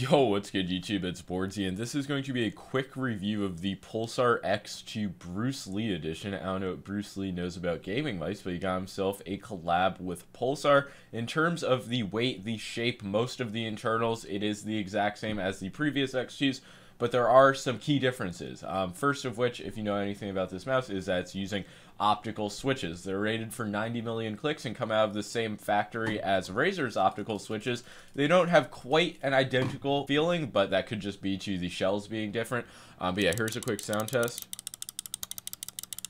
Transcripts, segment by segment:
Yo, what's good YouTube? It's Boardzy, and this is going to be a quick review of the Pulsar X2 Bruce Lee edition. I don't know what Bruce Lee knows about gaming mice, but he got himself a collab with Pulsar. In terms of the weight, the shape, most of the internals, it is the exact same as the previous X2s, but there are some key differences. Um, first of which, if you know anything about this mouse, is that it's using optical switches. They're rated for 90 million clicks and come out of the same factory as Razer's optical switches. They don't have quite an identical feeling, but that could just be to the shells being different. Um, but yeah, here's a quick sound test.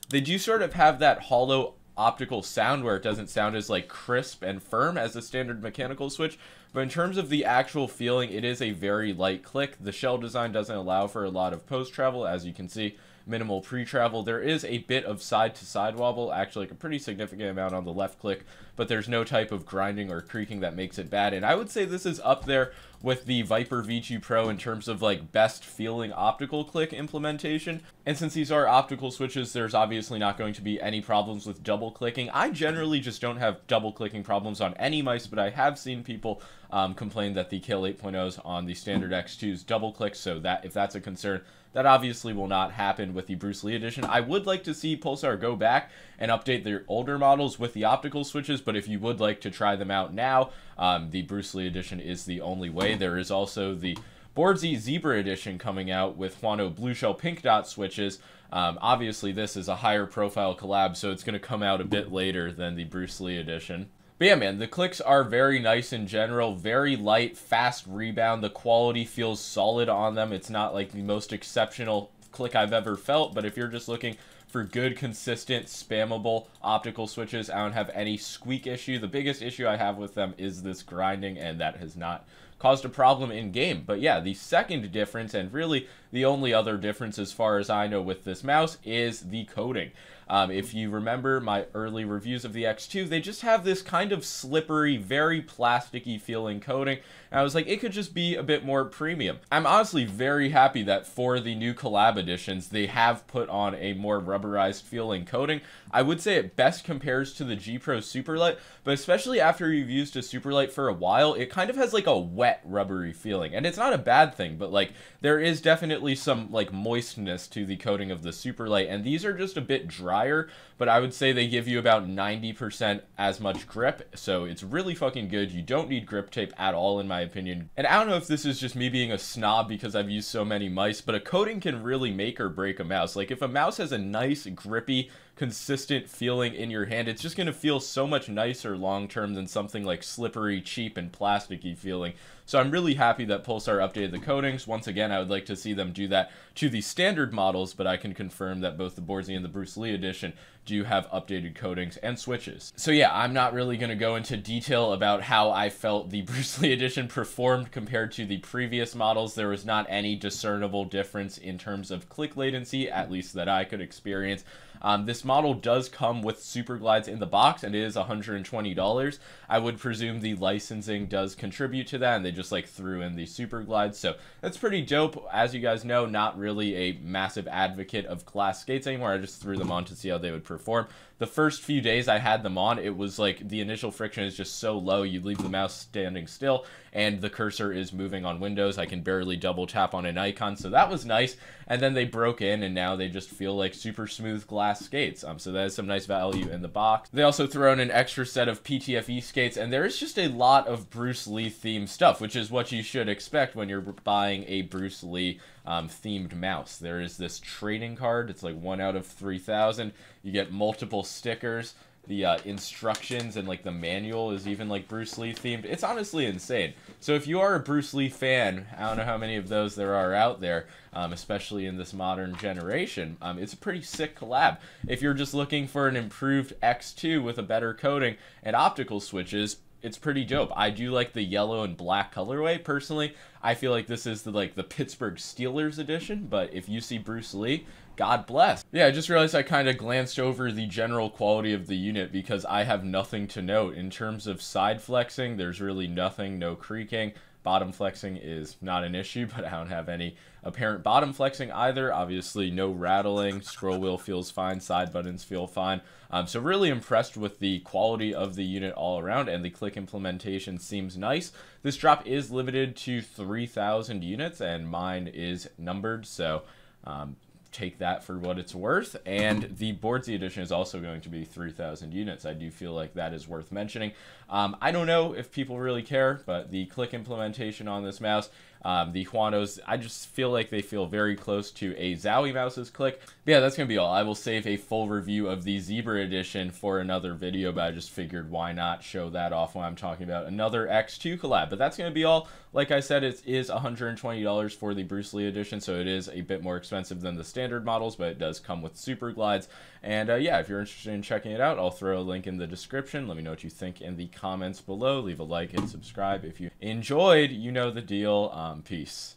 They do sort of have that hollow optical sound where it doesn't sound as like crisp and firm as a standard mechanical switch but in terms of the actual feeling it is a very light click the shell design doesn't allow for a lot of post travel as you can see minimal pre-travel. There is a bit of side-to-side wobble, actually like a pretty significant amount on the left click, but there's no type of grinding or creaking that makes it bad. And I would say this is up there with the Viper V2 Pro in terms of like best feeling optical click implementation. And since these are optical switches, there's obviously not going to be any problems with double clicking. I generally just don't have double clicking problems on any mice, but I have seen people um, complain that the Kailh 8.0s on the standard X2s double click, so that if that's a concern, that obviously will not happen with the Bruce Lee edition. I would like to see Pulsar go back and update their older models with the optical switches, but if you would like to try them out now, um, the Bruce Lee edition is the only way. There is also the Boardzy Zebra edition coming out with Huano Blue Shell Pink Dot switches. Um, obviously, this is a higher profile collab, so it's going to come out a bit later than the Bruce Lee edition. But yeah, man, the clicks are very nice in general, very light, fast rebound. The quality feels solid on them. It's not like the most exceptional click I've ever felt, but if you're just looking for good, consistent, spammable optical switches, I don't have any squeak issue. The biggest issue I have with them is this grinding, and that has not caused a problem in game. But yeah, the second difference, and really the only other difference as far as I know with this mouse, is the coating. Um, if you remember my early reviews of the X2, they just have this kind of slippery, very plasticky feeling coating. And I was like, it could just be a bit more premium. I'm honestly very happy that for the new collab editions, they have put on a more rubberized feeling coating. I would say it best compares to the G Pro Superlight, but especially after you've used a Superlight for a while, it kind of has like a wet, rubbery feeling. And it's not a bad thing, but like there is definitely some like moistness to the coating of the Superlight, and these are just a bit dry higher, but I would say they give you about 90% as much grip, so it's really fucking good. You don't need grip tape at all, in my opinion. And I don't know if this is just me being a snob because I've used so many mice, but a coating can really make or break a mouse. Like, if a mouse has a nice, grippy, consistent feeling in your hand, it's just going to feel so much nicer long term than something like slippery, cheap, and plasticky feeling. So I'm really happy that Pulsar updated the coatings. Once again, I would like to see them do that to the standard models, but I can confirm that both the Boardzy and the Bruce Lee edition do have updated coatings and switches. So yeah, I'm not really going to go into detail about how I felt the Bruce Lee edition performed compared to the previous models. There was not any discernible difference in terms of click latency, at least that I could experience. Um, this model does come with super glides in the box and it is $120. I would presume the licensing does contribute to that and they just like threw in the super glides. So that's pretty dope. As you guys know, not really a massive advocate of glass skates anymore. I just threw them on to see how they would perform the first few days I had them on, it was like the initial friction is just so low. You leave the mouse standing still and the cursor is moving on Windows. I can barely double tap on an icon. So that was nice. And then they broke in and now they just feel like super smooth glass skates. Um, so that is some nice value in the box. They also throw in an extra set of PTFE skates and there is just a lot of Bruce Lee themed stuff, which is what you should expect when you're buying a Bruce Lee um, themed mouse. There is this trading card. It's like one out of 3,000. You get multiple stickers. The uh, instructions and like the manual is even like Bruce Lee themed. It's honestly insane. So if you are a Bruce Lee fan, I don't know how many of those there are out there, um, especially in this modern generation. Um, it's a pretty sick collab. If you're just looking for an improved X2 with a better coating and optical switches, it's pretty dope. I do like the yellow and black colorway personally. I feel like this is the like the Pittsburgh Steelers edition, but if you see Bruce Lee, God bless. Yeah, I just realized I kind of glanced over the general quality of the unit because I have nothing to note. In terms of side flexing, there's really nothing, no creaking. Bottom flexing is not an issue, but I don't have any apparent bottom flexing either. Obviously, no rattling. Scroll wheel feels fine. Side buttons feel fine. Um, so really impressed with the quality of the unit all around, and the click implementation seems nice. This drop is limited to 3,000 units, and mine is numbered, so um, take that for what it's worth. And the Boardzy edition is also going to be 3,000 units. I do feel like that is worth mentioning. Um, I don't know if people really care, but the click implementation on this mouse, um, the Huanos, I just feel like they feel very close to a Zowie mouse's click. But yeah, that's going to be all. I will save a full review of the Zebra edition for another video, but I just figured why not show that off when I'm talking about another X2 collab. But that's going to be all. Like I said, it is $120 for the Bruce Lee edition, so it is a bit more expensive than the standard models, but it does come with super glides. And uh, yeah, if you're interested in checking it out, I'll throw a link in the description. Let me know what you think in the comments below. Leave a like and subscribe if you enjoyed. You know the deal. Um, peace.